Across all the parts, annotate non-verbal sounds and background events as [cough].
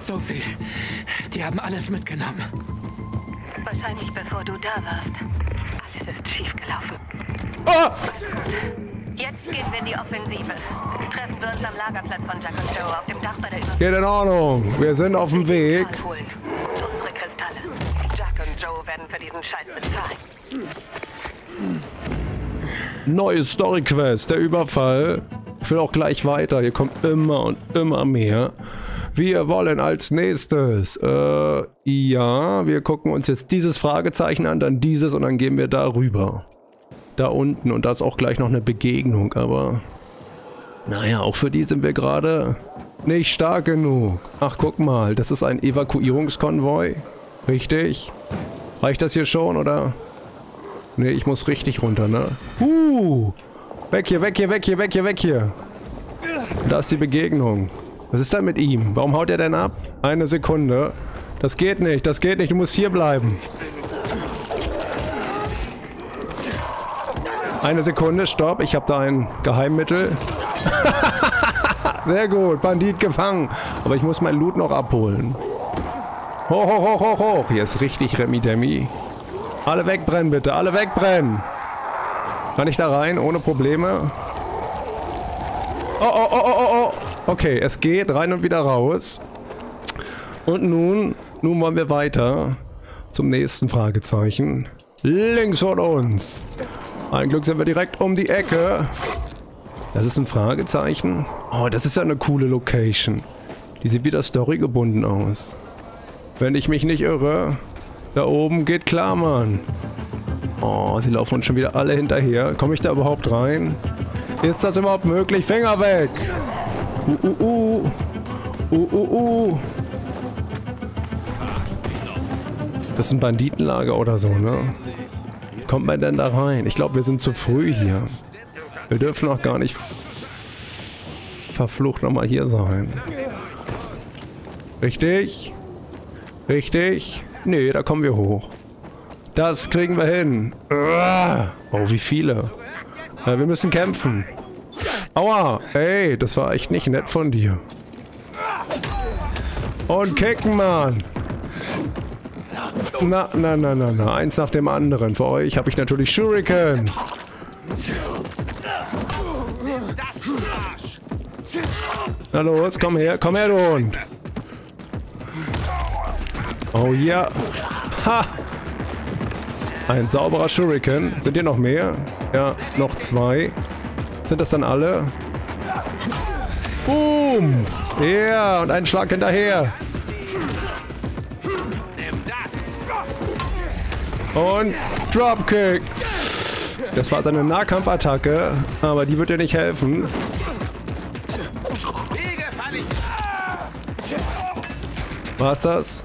Sophie, die haben alles mitgenommen. Wahrscheinlich bevor du da warst. Alles ist schiefgelaufen. Oh! Jetzt gehen wir in die Offensive. Treffen wir uns am Lagerplatz von Jack und Joe auf dem Dach bei der Über Geht in Ordnung. Wir sind auf dem Weg. Unsere Kristalle. Jack und Joe werden für diesen Scheiß bezahlen. Neue Story-Quest, der Überfall. Ich will auch gleich weiter. Hier kommt immer und immer mehr. Wir wollen als nächstes, äh, ja, wir gucken uns jetzt dieses Fragezeichen an, dann dieses und dann gehen wir da rüber. Da unten und da ist auch gleich noch eine Begegnung, aber naja, auch für die sind wir gerade nicht stark genug. Ach, guck mal, das ist ein Evakuierungskonvoi. Richtig? Reicht das hier schon, oder? Nee, ich muss richtig runter, ne? Uh! Weg hier, weg hier, weg hier, weg hier, weg hier. Da ist die Begegnung. Was ist da mit ihm? Warum haut er denn ab? Eine Sekunde. Das geht nicht, das geht nicht. Du musst hier bleiben. Eine Sekunde, stopp. Ich habe da ein Geheimmittel. [laughs] Sehr gut, Bandit gefangen. Aber ich muss mein Loot noch abholen. Hoch, hoch, hoch, hoch, hoch. Hier ist richtig Remi Demi. Alle wegbrennen bitte, alle wegbrennen. Kann ich da rein ohne Probleme? Oh, oh, oh, oh, oh. Okay, es geht rein und wieder raus. Und nun, nun wollen wir weiter zum nächsten Fragezeichen. Links von uns. Ein Glück sind wir direkt um die Ecke. Das ist ein Fragezeichen. Oh, das ist ja eine coole Location. Die sieht wieder storygebunden aus. Wenn ich mich nicht irre, da oben geht klar, Mann. Oh, sie laufen uns schon wieder alle hinterher. Komme ich da überhaupt rein? Ist das überhaupt möglich? Finger weg! Uh, uh, uh. Uh, uh, uh. Das ist ein Banditenlager oder so, ne? Kommt man denn da rein? Ich glaube, wir sind zu früh hier. Wir dürfen auch gar nicht verflucht nochmal hier sein. Richtig? Richtig? Nee, da kommen wir hoch. Das kriegen wir hin. Oh, wie viele. Wir müssen kämpfen. Aua. Ey, das war echt nicht nett von dir. Und kicken, Mann. Na, na, na, na, na. Eins nach dem anderen. Für euch habe ich natürlich Shuriken. Na los, komm her. Komm her, du Hund. Oh ja. Ha! Ein sauberer Shuriken. Sind hier noch mehr? Ja, noch zwei. Sind das dann alle? Boom! Ja, yeah, und ein Schlag hinterher. Und Dropkick. Das war seine Nahkampfattacke, aber die wird dir nicht helfen. War's das?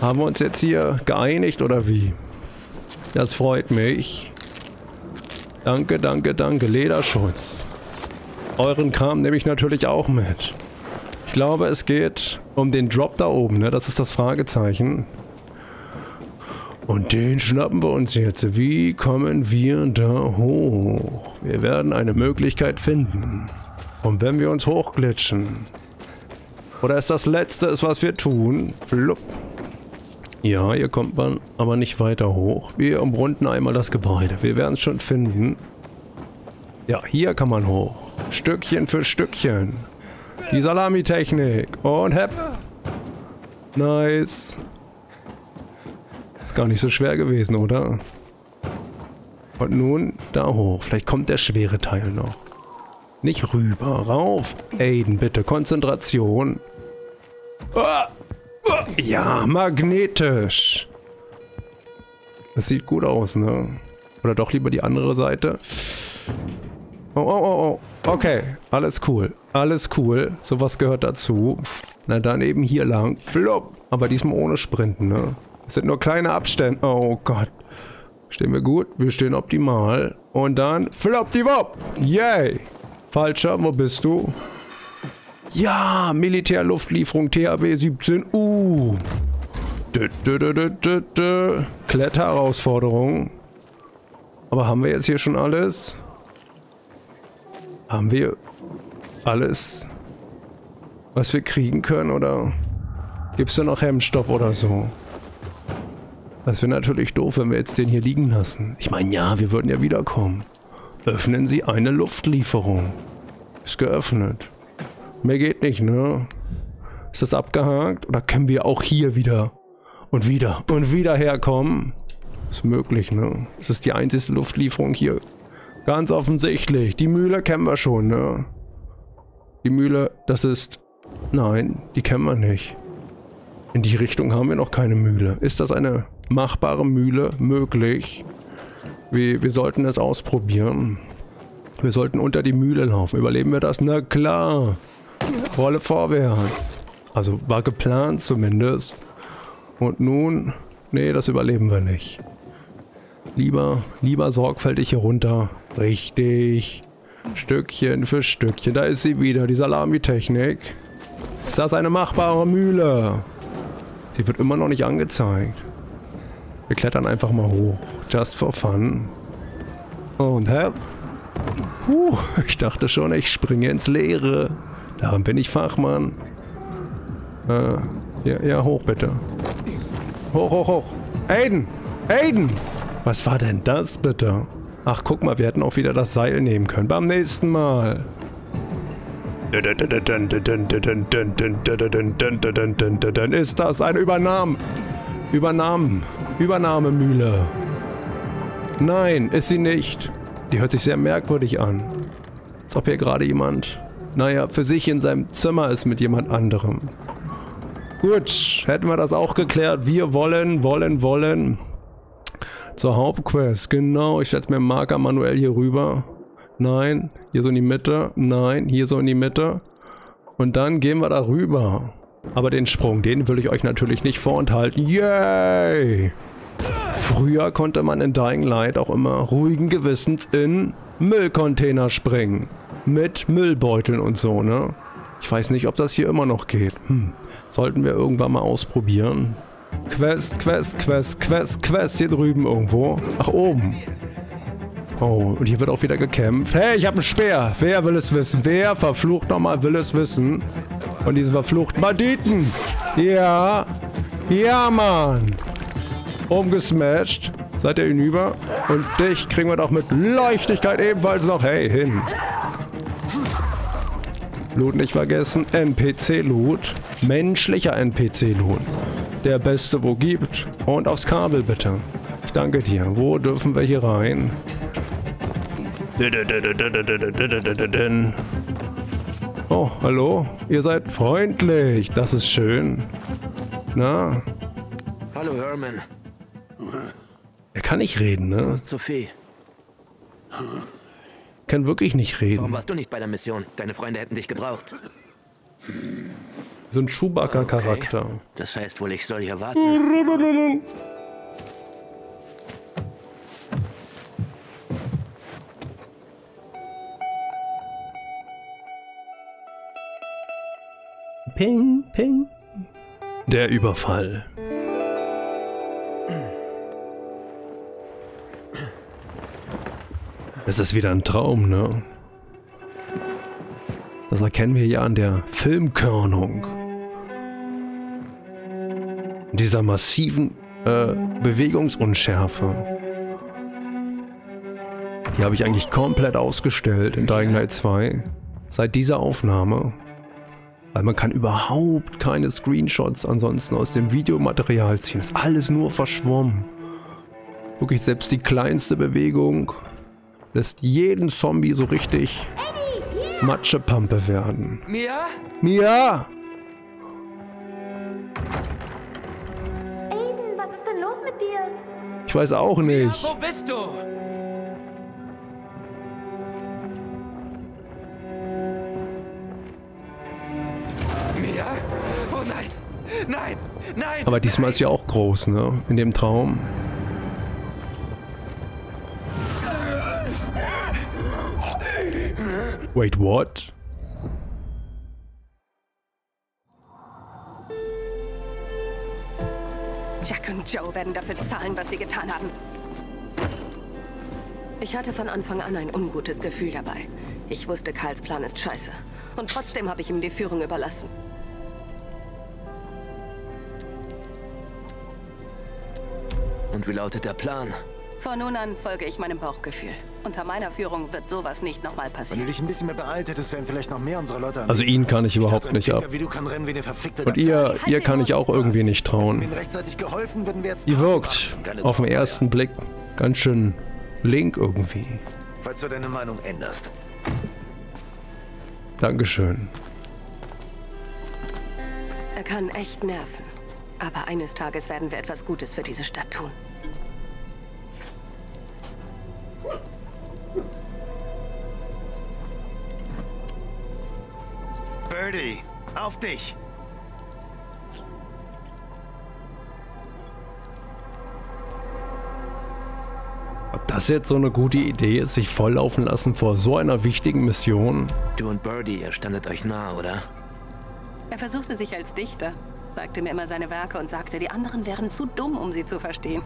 Haben wir uns jetzt hier geeinigt oder wie? Das freut mich. Danke, danke, danke. Lederschutz. Euren Kram nehme ich natürlich auch mit. Ich glaube, es geht um den Drop da oben, ne? Das ist das Fragezeichen. Und den schnappen wir uns jetzt. Wie kommen wir da hoch? Wir werden eine Möglichkeit finden. Und wenn wir uns hochglitschen. Oder ist das Letzte, was wir tun? Flupp. Ja, hier kommt man aber nicht weiter hoch. Wir umrunden einmal das Gebäude. Wir werden es schon finden. Ja, hier kann man hoch. Stückchen für Stückchen. Die Salamitechnik. Und hepp. Nice. Ist gar nicht so schwer gewesen, oder? Und nun da hoch. Vielleicht kommt der schwere Teil noch. Nicht rüber. Rauf. Aiden, bitte. Konzentration. Ah. Ja, magnetisch. Das sieht gut aus, ne? Oder doch lieber die andere Seite. Oh, oh, oh, oh. Okay, alles cool. Alles cool. Sowas gehört dazu. Na dann eben hier lang. Flop. Aber diesmal ohne Sprinten, ne? Es sind nur kleine Abstände. Oh Gott. Stehen wir gut? Wir stehen optimal. Und dann flop die Wop. Yay. Falscher, wo bist du? Ja, Militärluftlieferung THW 17U. Dö, dö, dö, Kletterherausforderung. Aber haben wir jetzt hier schon alles? Haben wir alles? was wir kriegen können oder gibt's da noch Hemmstoff oder so? Das wäre natürlich doof, wenn wir jetzt den hier liegen lassen. Ich meine, ja, wir würden ja wiederkommen. Öffnen Sie eine Luftlieferung. Ist geöffnet. Mehr geht nicht, ne? Ist das abgehakt? Oder können wir auch hier wieder und wieder und wieder herkommen? Ist möglich, ne? Es ist die einzige Luftlieferung hier. Ganz offensichtlich. Die Mühle kennen wir schon, ne? Die Mühle, das ist... Nein, die kennen wir nicht. In die Richtung haben wir noch keine Mühle. Ist das eine machbare Mühle? Möglich. Wir, wir sollten es ausprobieren. Wir sollten unter die Mühle laufen. Überleben wir das? Na klar. Rolle vorwärts. Also war geplant zumindest. Und nun... Nee, das überleben wir nicht. Lieber, lieber sorgfältig hier runter. Richtig. Stückchen für Stückchen. Da ist sie wieder, die Salamitechnik. Ist das eine machbare Mühle? Sie wird immer noch nicht angezeigt. Wir klettern einfach mal hoch. Just for fun. Und hä? Puh, ich dachte schon, ich springe ins Leere. Daran bin ich Fachmann. Äh, ja, ja, hoch bitte. Hoch, hoch, hoch. Aiden! Aiden! Was war denn das bitte? Ach, guck mal, wir hätten auch wieder das Seil nehmen können. Beim nächsten Mal. Ist das eine Übernahme? Übernahmen. Übernahmemühle. Nein, ist sie nicht. Die hört sich sehr merkwürdig an. Als ob hier gerade jemand, naja, für sich in seinem Zimmer ist mit jemand anderem. Gut, hätten wir das auch geklärt. Wir wollen, wollen, wollen zur Hauptquest. Genau, ich setze mir Marker manuell hier rüber. Nein, hier so in die Mitte. Nein, hier so in die Mitte. Und dann gehen wir da rüber. Aber den Sprung, den will ich euch natürlich nicht vorenthalten. Yay! Früher konnte man in Dying Light auch immer ruhigen Gewissens in Müllcontainer springen. Mit Müllbeuteln und so, ne? Ich weiß nicht, ob das hier immer noch geht. Hm. Sollten wir irgendwann mal ausprobieren. Quest, Quest, Quest, Quest, Quest. Hier drüben irgendwo. Ach, oben. Oh, und hier wird auch wieder gekämpft. Hey, ich habe einen Speer. Wer will es wissen? Wer verflucht nochmal will es wissen? Von diesen verfluchten Banditen. Ja. Ja, Mann. Umgesmashed. Seid ihr hinüber? Und dich kriegen wir doch mit Leichtigkeit ebenfalls noch. Hey, hin. Loot nicht vergessen. NPC-Loot. Menschlicher NPC-Loot. Der beste, wo gibt. Und aufs Kabel bitte. Ich danke dir. Wo dürfen wir hier rein? Oh, hallo? Ihr seid freundlich. Das ist schön. Na? Hallo, Herman. Er kann nicht reden, ne? ist Sophie? Kann wirklich nicht Warum reden. warst du nicht bei der Mission? Deine Freunde hätten dich gebraucht. So ein Chewbacca-Charakter. Das heißt wohl, ich soll hier warten. Ping, ping. Der Überfall. Es ist wieder ein Traum, ne? Das erkennen wir ja an der Filmkörnung. Dieser massiven äh, Bewegungsunschärfe. Die habe ich eigentlich komplett ausgestellt in Dying Light 2. Seit dieser Aufnahme. Weil man kann überhaupt keine Screenshots ansonsten aus dem Videomaterial ziehen. Ist alles nur verschwommen. Wirklich selbst die kleinste Bewegung lässt jeden Zombie so richtig Matschepampe werden. Mia? Mia! Aiden, was ist denn los mit dir? Ich weiß auch nicht. Wo bist du? Mia? Oh nein! Nein! Nein! Aber diesmal ist sie auch groß, ne? In dem Traum. Wait, what? Jack und Joe werden dafür zahlen, was sie getan haben. Ich hatte von Anfang an ein ungutes Gefühl dabei. Ich wusste, Karls Plan ist scheiße. Und trotzdem habe ich ihm die Führung überlassen. Und wie lautet der Plan? Von nun an folge ich meinem Bauchgefühl. Unter meiner Führung wird sowas nicht nochmal Wenn du passieren. dich ein bisschen mehr beeilt hättest, wären vielleicht noch mehr unserer Leute an Also ihn kann ich überhaupt dachte, ein nicht ab. Und ihr, ihr kann ich auch irgendwie nicht trauen. Ihr wirkt auf den ersten Blick ganz schön link irgendwie. Falls du deine Meinung änderst. Dankeschön. Er kann echt nerven. Aber eines Tages werden wir etwas Gutes für diese Stadt tun. Birdie, auf dich! Ob das jetzt so eine gute Idee ist, sich volllaufen lassen vor so einer wichtigen Mission? Du und Birdie, ihr standet euch nah, oder? Er versuchte sich als Dichter, zeigte mir immer seine Werke und sagte, die anderen wären zu dumm, um sie zu verstehen.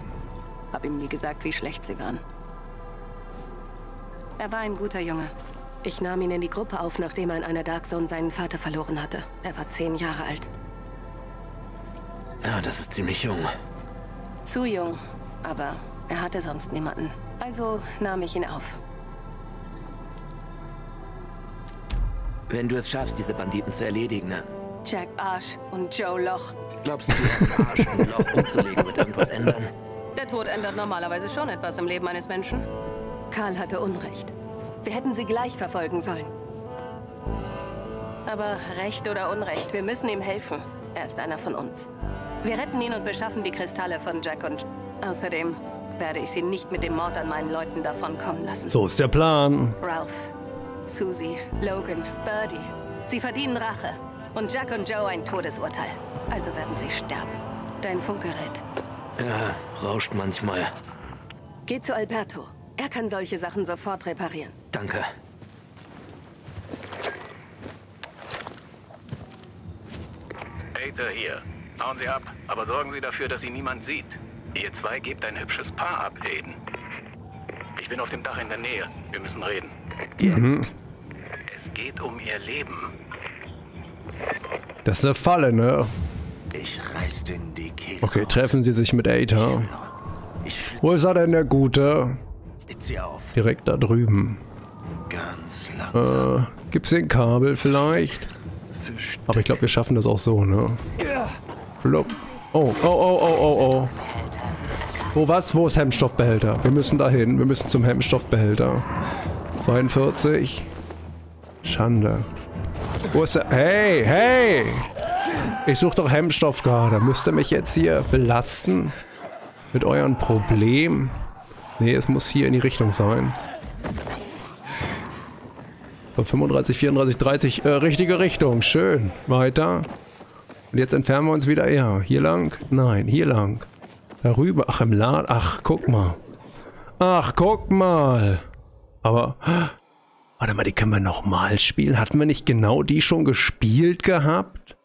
Hab ihm nie gesagt, wie schlecht sie waren. Er war ein guter Junge. Ich nahm ihn in die Gruppe auf, nachdem er in einer Dark Zone seinen Vater verloren hatte. Er war zehn Jahre alt. Ja, das ist ziemlich jung. Zu jung, aber er hatte sonst niemanden. Also nahm ich ihn auf. Wenn du es schaffst, diese Banditen zu erledigen, ne? Jack Arsch und Joe Loch. glaubst du, Arsch und Loch umzulegen wird irgendwas ändern? Der Tod ändert normalerweise schon etwas im Leben eines Menschen. Karl hatte Unrecht. Wir hätten sie gleich verfolgen sollen. Aber Recht oder Unrecht, wir müssen ihm helfen. Er ist einer von uns. Wir retten ihn und beschaffen die Kristalle von Jack und... Außerdem werde ich sie nicht mit dem Mord an meinen Leuten davonkommen lassen. So ist der Plan. Ralph, Susie, Logan, Birdie. Sie verdienen Rache. Und Jack und Joe ein Todesurteil. Also werden sie sterben. Dein Funkgerät. Ja, rauscht manchmal. Geh zu Alberto. Er kann solche Sachen sofort reparieren. Danke. Hater hier. Hauen Sie ab, aber sorgen Sie dafür, dass Sie niemand sieht. Ihr zwei gebt ein hübsches Paar ab, Aiden. Ich bin auf dem Dach in der Nähe. Wir müssen reden. Jetzt. Es geht um Ihr Leben. Das ist eine Falle, ne? Ich reiß den die Kehle Okay, treffen sie sich mit Aether. Wo ist er denn, der Gute? Direkt da drüben. Äh, gibt's den Kabel vielleicht? Aber ich glaube, wir schaffen das auch so, ne? Flupp. Oh, oh, oh, oh, oh, oh. Wo was? Wo ist Hemmstoffbehälter? Wir müssen dahin. Wir müssen zum Hemmstoffbehälter. 42. Schande. Wo ist der? Hey, hey! Ich suche doch Hemmstoff gerade. Müsst ihr mich jetzt hier belasten? Mit euren Problemen? Nee, es muss hier in die Richtung sein. So, 35, 34, 30. Äh, richtige Richtung. Schön. Weiter. Und jetzt entfernen wir uns wieder. Ja, hier lang? Nein, hier lang. Darüber. Ach, im Laden. Ach, guck mal. Ach, guck mal. Aber. Warte mal, die können wir nochmal spielen. Hatten wir nicht genau die schon gespielt gehabt?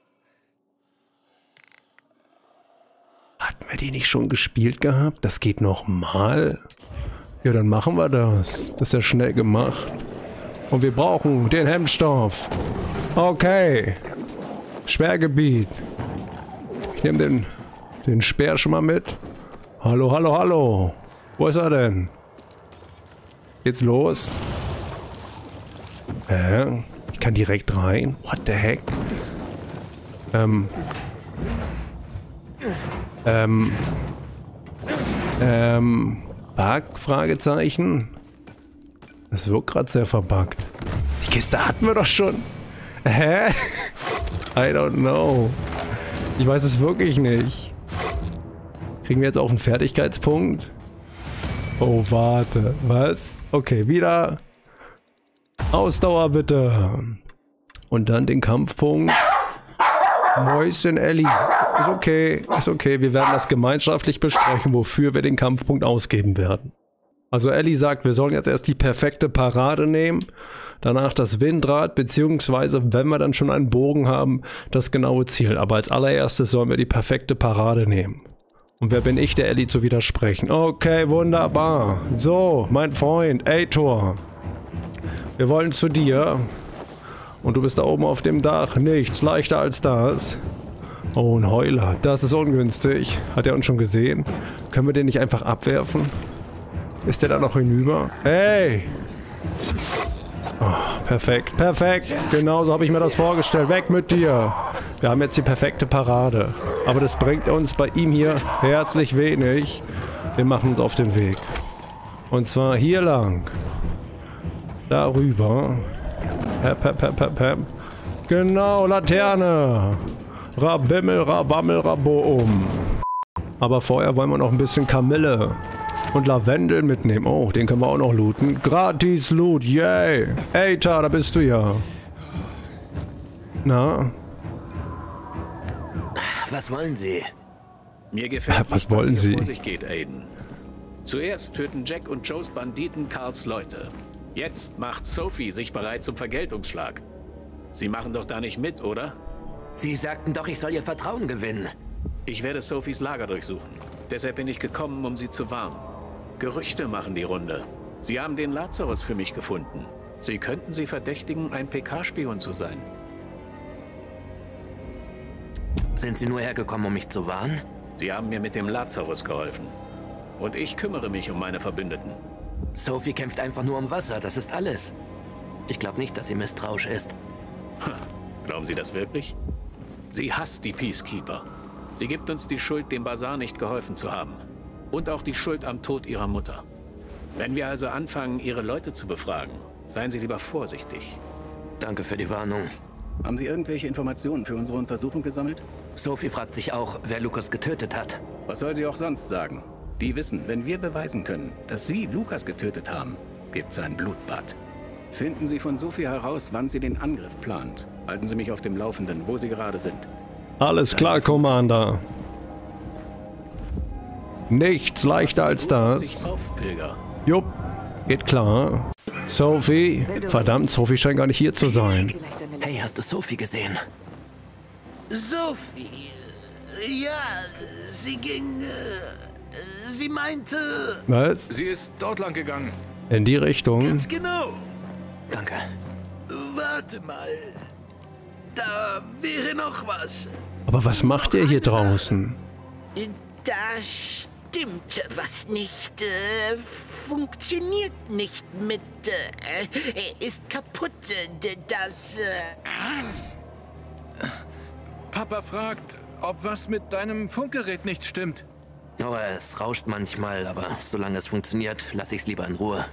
Hatten wir die nicht schon gespielt gehabt? Das geht nochmal? Ja, dann machen wir das. Das ist ja schnell gemacht. Und wir brauchen den Hemmstoff. Okay. Sperrgebiet. Ich nehme den, den Speer schon mal mit. Hallo, hallo, hallo. Wo ist er denn? Geht's los? Hä? Ich kann direkt rein. What the heck? Ähm. Ähm. Ähm. Bug? Fragezeichen. Das wirkt gerade sehr verbuggt. Die Kiste hatten wir doch schon. Hä? I don't know. Ich weiß es wirklich nicht. Kriegen wir jetzt auch einen Fertigkeitspunkt? Oh, warte. Was? Okay, wieder. Ausdauer bitte. Und dann den Kampfpunkt. Mäuschen Ellie. Ist okay, ist okay. Wir werden das gemeinschaftlich besprechen, wofür wir den Kampfpunkt ausgeben werden. Also Ellie sagt, wir sollen jetzt erst die perfekte Parade nehmen, danach das Windrad, beziehungsweise, wenn wir dann schon einen Bogen haben, das genaue Ziel. Aber als allererstes sollen wir die perfekte Parade nehmen. Und wer bin ich, der Ellie zu widersprechen? Okay, wunderbar. So, mein Freund, Eitor. Wir wollen zu dir. Und du bist da oben auf dem Dach. Nichts leichter als das. Oh, ein Heuler. Das ist ungünstig. Hat er uns schon gesehen? Können wir den nicht einfach abwerfen? Ist der da noch hinüber? Hey! Oh, perfekt, perfekt. Genauso habe ich mir das vorgestellt. Weg mit dir. Wir haben jetzt die perfekte Parade. Aber das bringt uns bei ihm hier herzlich wenig. Wir machen uns auf den Weg. Und zwar hier lang. Darüber. Hep, hep, hep, hep, hep. Genau, Laterne. Rabimmel, rabammel, raboum. Aber vorher wollen wir noch ein bisschen Kamille und Lavendel mitnehmen. Oh, den können wir auch noch looten. Gratis Loot, yay. Eita, da bist du ja. Na, Was wollen Sie? Mir gefällt, Was nicht, wollen hier Sie? vor sich geht, Aiden. Zuerst töten Jack und Joes Banditen Karls Leute. Jetzt macht Sophie sich bereit zum Vergeltungsschlag. Sie machen doch da nicht mit, oder? Sie sagten doch, ich soll Ihr Vertrauen gewinnen. Ich werde Sophies Lager durchsuchen. Deshalb bin ich gekommen, um sie zu warnen. Gerüchte machen die Runde. Sie haben den Lazarus für mich gefunden. Sie könnten sie verdächtigen, ein PK-Spion zu sein. Sind Sie nur hergekommen, um mich zu warnen? Sie haben mir mit dem Lazarus geholfen. Und ich kümmere mich um meine Verbündeten. Sophie kämpft einfach nur um Wasser, das ist alles. Ich glaube nicht, dass sie misstrauisch ist. Glauben Sie das wirklich? Sie hasst die Peacekeeper. Sie gibt uns die Schuld, dem Bazar nicht geholfen zu haben. Und auch die Schuld am Tod ihrer Mutter. Wenn wir also anfangen, ihre Leute zu befragen, seien Sie lieber vorsichtig. Danke für die Warnung. Haben Sie irgendwelche Informationen für unsere Untersuchung gesammelt? Sophie fragt sich auch, wer Lukas getötet hat. Was soll sie auch sonst sagen? Die wissen, wenn wir beweisen können, dass Sie Lukas getötet haben, gibt's ein Blutbad. Finden Sie von Sophie heraus, wann sie den Angriff plant. Halten Sie mich auf dem Laufenden, wo Sie gerade sind. alles klar, Commander. Nichts leichter als das. Jupp, geht klar. Sophie, verdammt, Sophie scheint gar nicht hier zu sein. Hey, hast du Sophie gesehen? Sophie. Ja, sie ging. Äh, sie meinte. Was? Sie ist dort lang gegangen. In die Richtung? Ganz genau. Danke. Warte mal. Da wäre noch was. Aber was macht ihr hier draußen? Da stimmt was nicht. Äh, funktioniert nicht mit. Äh, ist kaputt. äh, Das. Äh, Papa fragt, ob was mit deinem Funkgerät nicht stimmt. Oh, es rauscht manchmal, aber solange es funktioniert, lasse ich es lieber in Ruhe.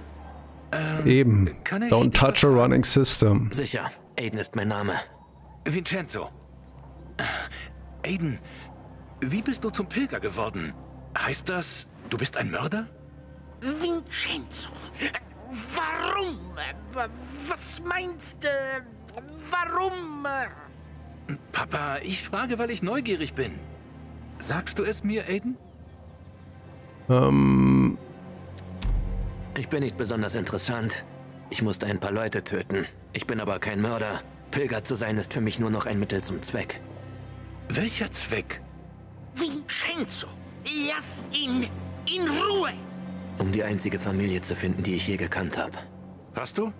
Eben. kann ich Don't touch a running system. Sicher, Aiden ist mein Name. Vincenzo. Aiden, wie bist du zum Pilger geworden? Heißt das, du bist ein Mörder? Vincenzo. Warum? Wa- Was meinst du? Warum? Papa, ich frage, weil ich neugierig bin. Sagst du es mir, Aiden? Ähm, Ich bin nicht besonders interessant. Ich musste ein paar Leute töten. Ich bin aber kein Mörder. Pilger zu sein ist für mich nur noch ein Mittel zum Zweck. Welcher Zweck? Vincenzo. Lass ihn in Ruhe. Um die einzige Familie zu finden, die ich je gekannt habe. Hast du?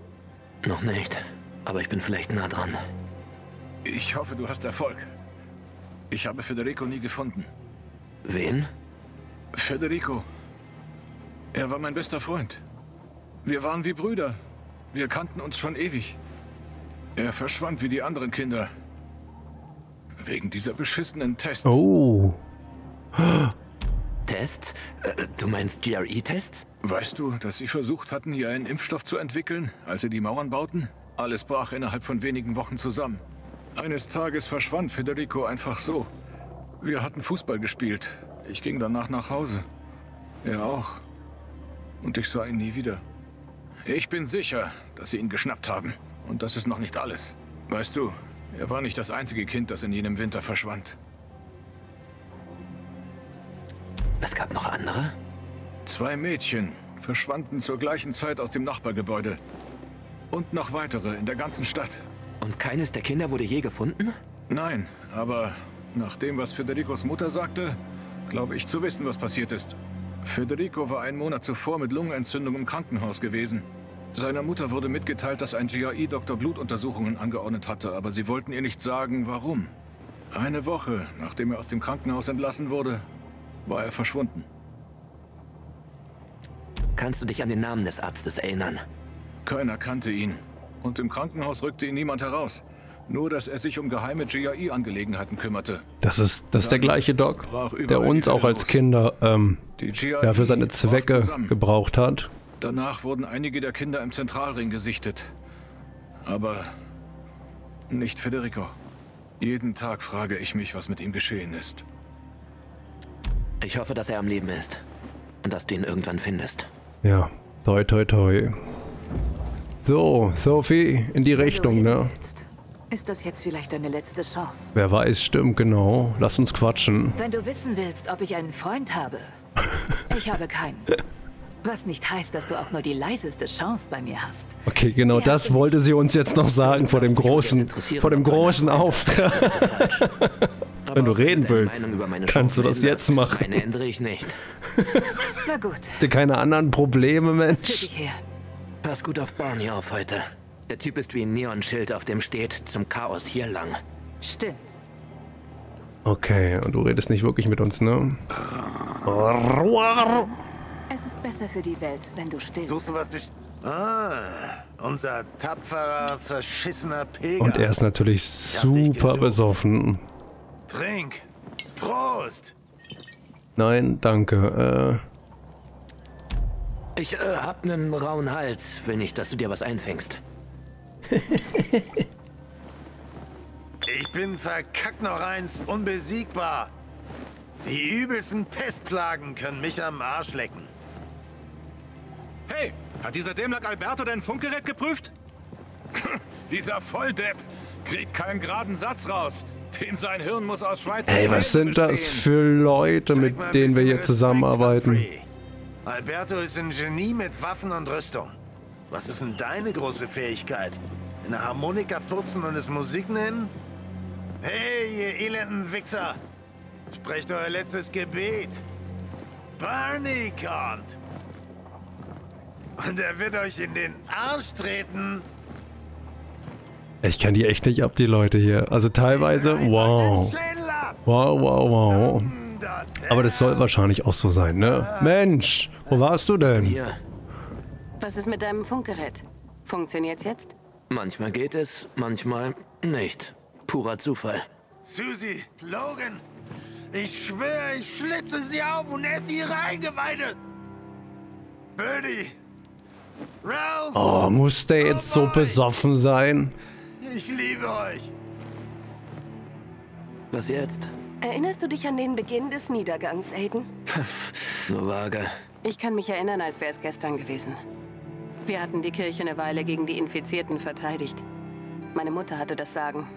Noch nicht. Aber ich bin vielleicht nah dran. Ich hoffe, du hast Erfolg. Ich habe Federico nie gefunden. Wen? Federico. Er war mein bester Freund. Wir waren wie Brüder. Wir kannten uns schon ewig. Er verschwand wie die anderen Kinder. Wegen dieser beschissenen Tests. oh. Tests? Äh, du meinst GRE-Tests? Weißt du, dass sie versucht hatten, hier einen Impfstoff zu entwickeln, als sie die Mauern bauten? Alles brach innerhalb von wenigen Wochen zusammen. Eines Tages verschwand Federico einfach so. Wir hatten Fußball gespielt. Ich ging danach nach Hause. Er auch. Und ich sah ihn nie wieder. Ich bin sicher, dass sie ihn geschnappt haben. Und das ist noch nicht alles. Weißt du, er war nicht das einzige Kind, das in jenem Winter verschwand. Es gab noch andere? Zwei Mädchen verschwanden zur gleichen Zeit aus dem Nachbargebäude. Und noch weitere in der ganzen Stadt. Und keines der Kinder wurde je gefunden? Nein, aber nach dem, was Federicos Mutter sagte, glaube ich zu wissen, was passiert ist. Federico war einen Monat zuvor mit Lungenentzündung im Krankenhaus gewesen. Seiner Mutter wurde mitgeteilt, dass ein Dr. Blutuntersuchungen angeordnet hatte, aber sie wollten ihr nicht sagen, warum. Eine Woche, nachdem er aus dem Krankenhaus entlassen wurde, war er verschwunden. Kannst du dich an den Namen des Arztes erinnern? Keiner kannte ihn. Und im Krankenhaus rückte ihn niemand heraus. Nur, dass er sich um geheime GAI-Angelegenheiten kümmerte. Das ist, das ist der gleiche Doc, der uns auch als. Kinder ähm, ja, für seine Zwecke gebraucht hat. Danach wurden einige der Kinder im Zentralring gesichtet. Aber nicht Federico. Jeden Tag frage ich mich, was mit ihm geschehen ist. Ich hoffe, dass er am Leben ist. Und dass du ihn irgendwann findest. Ja, toi toi toi. So, Sophie, in die Richtung, ne? Willst. Ist das jetzt vielleicht deine letzte Chance? Wer weiß, stimmt genau. Lass uns quatschen. Wenn du wissen willst, ob ich einen Freund habe, [laughs] ich habe keinen. Was nicht heißt, dass du auch nur die leiseste Chance bei mir hast. Okay, genau Ja, das wollte sie uns jetzt noch sagen vor dem großen, vor dem großen Auftrag. [laughs] Aber Wenn du reden willst, Meinung über meine kannst du das jetzt machen. Meine ändere ich nicht. [laughs] Na gut, ihr keine anderen Probleme, Mensch? Pass gut auf Barney auf heute. Der Typ ist wie ein Neonschild, auf dem steht, zum Chaos hier lang. Stimmt. Okay, und du redest nicht wirklich mit uns, ne? Es ist besser für die Welt, wenn du still Suchst du was Ah, unser tapferer, verschissener Pilger. Und er ist natürlich super besoffen. Trink. Prost. Nein, danke. Ich äh, hab nen rauen Hals. Will nicht, dass du dir was einfängst. [laughs] Ich bin verkackt noch eins, unbesiegbar. Die übelsten Pestplagen können mich am Arsch lecken. Hey, hat dieser Dämlack Alberto dein Funkgerät geprüft? [laughs] Dieser Volldepp kriegt keinen geraden Satz raus. Dem sein Hirn muss aus Schweizer Äh, ey, was sind das für Leute, Zeig mit denen wir hier zusammenarbeiten? Humphrey. Alberto ist ein Genie mit Waffen und Rüstung. Was ist denn deine große Fähigkeit? Eine Harmonika furzen und es Musik nennen? Hey, ihr elenden Wichser! Sprecht euer letztes Gebet. Barney kommt. Und er wird euch in den Arsch treten. Ich kann die echt nicht ab, die Leute hier. Also teilweise, wow. Wow, wow, wow. Aber das soll wahrscheinlich auch so sein, ne? Mensch, wo warst du denn? Hier. Was ist mit deinem Funkgerät? Funktioniert's jetzt? Manchmal geht es, manchmal nicht. Purer Zufall. Susie, Logan, ich schwöre, ich schlitze sie auf und esse ihre Eingeweide. Birdie, Ralph, Oh, muss der jetzt so besoffen sein? Ich liebe euch. Was jetzt? Erinnerst du dich an den Beginn des Niedergangs, Aiden? [laughs] Nur vage. Ich kann mich erinnern, als wäre es gestern gewesen. Wir hatten die Kirche eine Weile gegen die Infizierten verteidigt. Meine Mutter hatte das Sagen.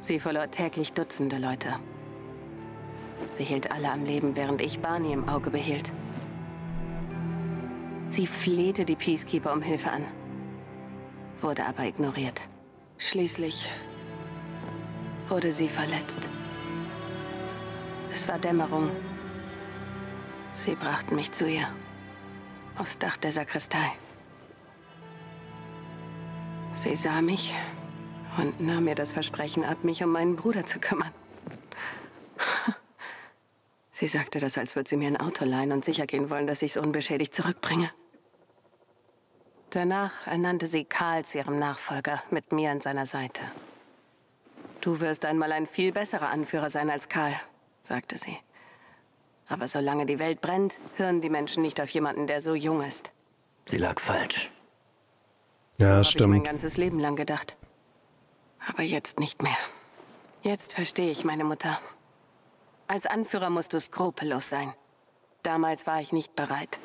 Sie verlor täglich Dutzende Leute. Sie hielt alle am Leben, während ich Barney im Auge behielt. Sie flehte die Peacekeeper um Hilfe an, wurde aber ignoriert. Schließlich wurde sie verletzt. Es war Dämmerung. Sie brachten mich zu ihr. Aufs Dach der Sakristei. Sie sah mich und nahm mir das Versprechen ab, mich um meinen Bruder zu kümmern. [laughs] Sie sagte das, als würde sie mir ein Auto leihen und sicher gehen wollen, dass ich es unbeschädigt zurückbringe. Danach ernannte sie Karl zu ihrem Nachfolger mit mir an seiner Seite. Du wirst einmal ein viel besserer Anführer sein als Karl, sagte sie. Aber solange die Welt brennt, hören die Menschen nicht auf jemanden, der so jung ist. Sie lag falsch. Ja, Habe ich mein stimmt. ganzes Leben lang gedacht. Aber jetzt nicht mehr. Jetzt verstehe ich meine Mutter. Als Anführer musst du skrupellos sein. Damals war ich nicht bereit.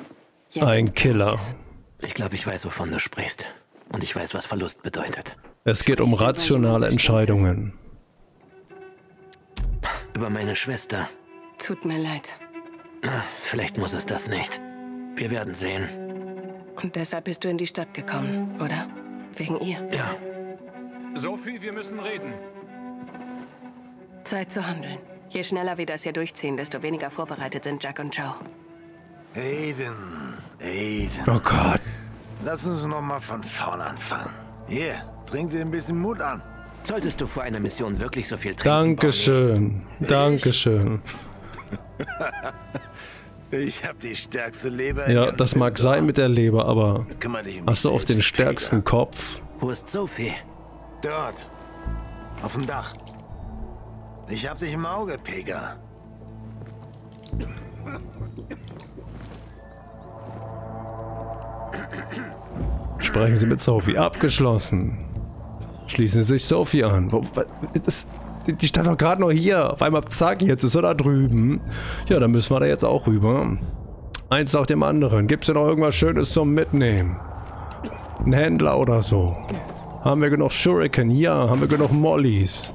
Jetzt Ein bin ich Killer. Ich glaube, ich weiß, wovon du sprichst. Und ich weiß, was Verlust bedeutet. Es geht um rationale Entscheidungen. Über meine Schwester. Tut mir leid. Vielleicht muss es das nicht. Wir werden sehen. Und deshalb bist du in die Stadt gekommen, oder? Wegen ihr. Ja. Sophie, wir müssen reden. Zeit zu handeln. Je schneller wir das hier durchziehen, desto weniger vorbereitet sind Jack und Joe. Aiden, Aiden. Oh Gott. Lass uns noch mal von vorn anfangen. Hier, trink dir ein bisschen Mut an. Solltest du vor einer Mission wirklich so viel trinken, Dankeschön. Dankeschön. [laughs] Ich hab die stärkste Leber. in Ja, das mag Windor. sein mit der Leber, aber um hast du auf den stärksten Kopf? Wo ist Sophie? Dort. Auf dem Dach. Ich hab dich im Auge, Pega. Sprechen Sie mit Sophie. Abgeschlossen. Schließen Sie sich Sophie an. Das, die, stand doch gerade noch hier. Auf einmal zack, jetzt ist er da drüben. Ja, dann müssen wir da jetzt auch rüber. Eins nach dem anderen. Gibt's denn noch irgendwas Schönes zum Mitnehmen? Ein Händler oder so? Haben wir genug Shuriken? Ja. Haben wir genug Mollys?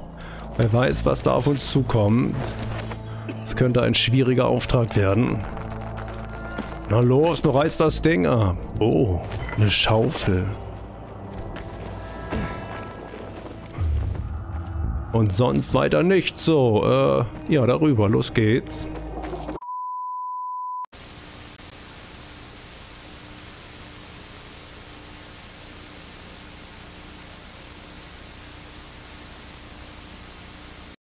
Wer weiß, was da auf uns zukommt. Es könnte ein schwieriger Auftrag werden. Na los, du reißt das Ding ab. Oh, eine Schaufel. Und sonst weiter nicht so. Äh, ja, darüber. Los geht's.